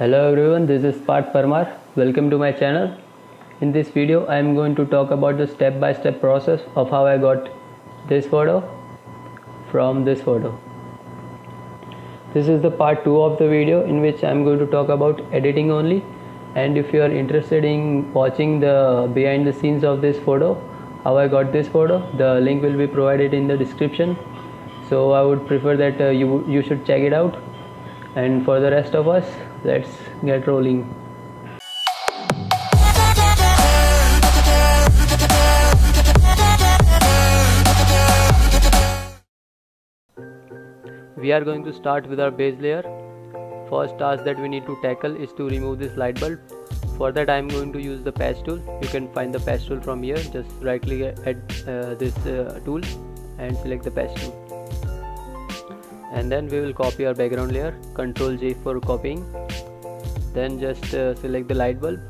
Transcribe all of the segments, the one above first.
Hello everyone, this is Parth Parmar. Welcome to my channel. In this video, I am going to talk about the step-by-step -step process of how I got this photo from this photo. This is the part 2 of the video in which I am going to talk about editing only and if you are interested in watching the behind the scenes of this photo, how I got this photo, the link will be provided in the description. So I would prefer that uh, you, you should check it out and for the rest of us let's get rolling. We are going to start with our base layer. First task that we need to tackle is to remove this light bulb. For that I am going to use the patch tool. You can find the patch tool from here. Just right click at uh, this uh, tool and select the patch tool. And then we will copy our background layer. Control J for copying then just uh, select the light bulb.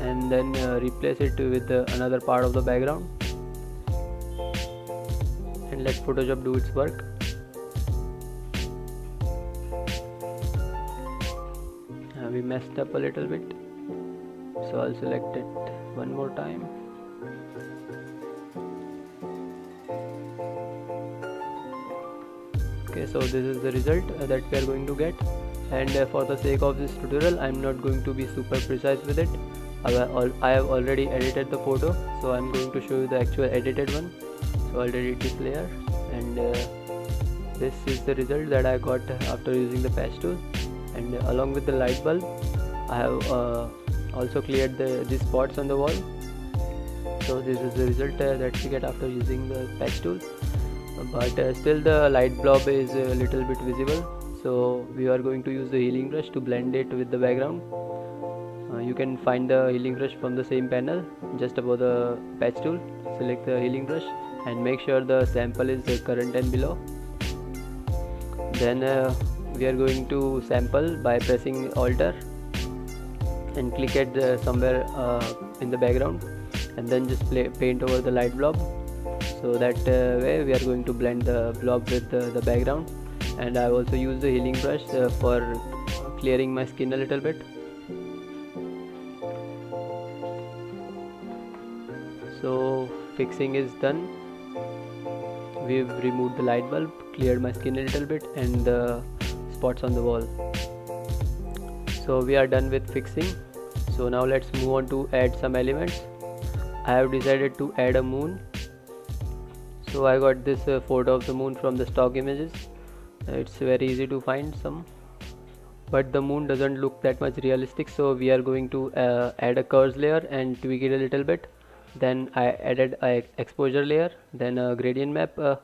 And then uh, replace it with uh, another part of the background. And let Photoshop do its work. Uh, we messed up a little bit. So I'll select it one more time okay so this is the result uh, that we are going to get. And uh, for the sake of this tutorial I'm not going to be super precise with it. I have already edited the photo so I'm going to show you the actual edited one. So I'll delete this layer and uh, this is the result that I got after using the patch tool. And uh, along with the light bulb I have uh, also cleared the these spots on the wall. So this is the result uh, that we get after using the patch tool but uh, still the light blob is a little bit visible. So we are going to use the healing brush to blend it with the background. Uh, you can find the healing brush from the same panel just above the patch tool. Select the healing brush and make sure the sample is the current and below. Then uh, we are going to sample by pressing alter and click at somewhere uh, in the background. And then just play, paint over the light blob so that uh, way we are going to blend the blob with the, background. And I also use the healing brush uh, for clearing my skin a little bit. So fixing is done. We've removed the light bulb cleared my skin a little bit and the spots on the wall. So we are done with fixing. So now let's move on to add some elements. I have decided to add a moon so I got this uh, photo of the moon from the stock images. It's very easy to find some but the moon doesn't look that much realistic. So we are going to uh, add a curves layer and tweak it a little bit. Then I added a exposure layer then a gradient map uh,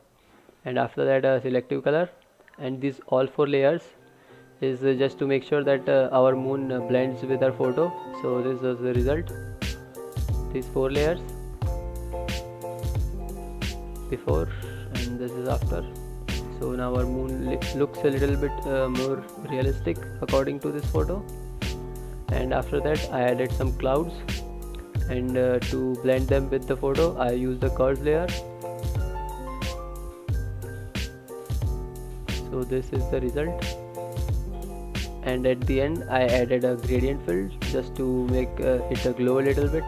and after that a selective color. And these all four layers is uh, just to make sure that uh, our moon uh, blends with our photo. So this is the result. These four layers before and this is after. So now our moon looks a little bit uh, more realistic according to this photo. And after that I added some clouds and uh, to blend them with the photo I use the curves layer. So this is the result. And at the end I added a gradient fill just to make uh, it glow a little bit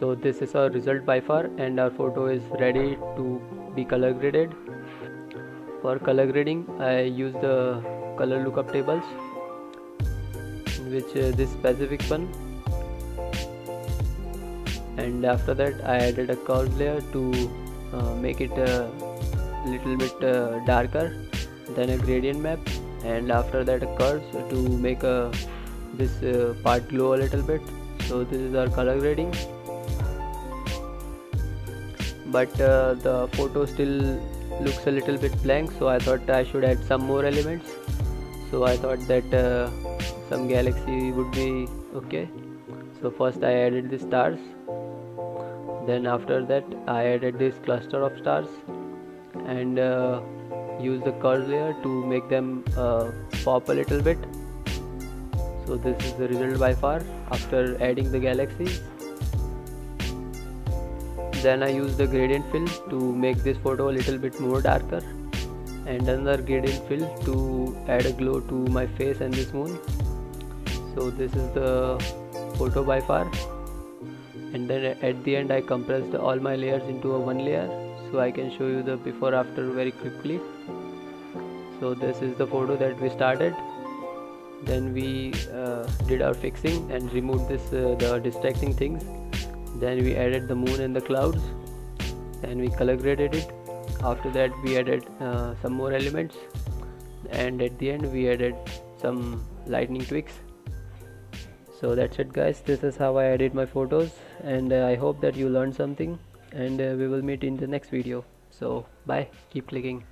so this is our result by far and our photo is ready to be color graded. For color grading I use the color lookup tables which uh, this specific one. And after that I added a curve layer to uh, make it a little bit uh, darker then a gradient map. And after that a curves to make a this uh, part glow a little bit. So this is our color grading but uh, the photo still looks a little bit blank so I thought I should add some more elements. So I thought that uh, some galaxy would be okay. So first I added the stars. Then after that I added this cluster of stars and uh, use the curve layer to make them uh, pop a little bit. So this is the result by far after adding the galaxies then I use the gradient fill to make this photo a little bit more darker. And another gradient fill to add a glow to my face and this moon. So this is the photo by far. And then at the end I compressed all my layers into a one layer so I can show you the before after very quickly. So this is the photo that we started. Then we uh, did our fixing and removed this uh, the distracting things then we added the moon and the clouds. Then we color graded it. After that we added uh, some more elements. And at the end we added some lightning tweaks. So that's it guys. This is how I edit my photos. And uh, I hope that you learned something. And uh, we will meet in the next video. So bye. Keep clicking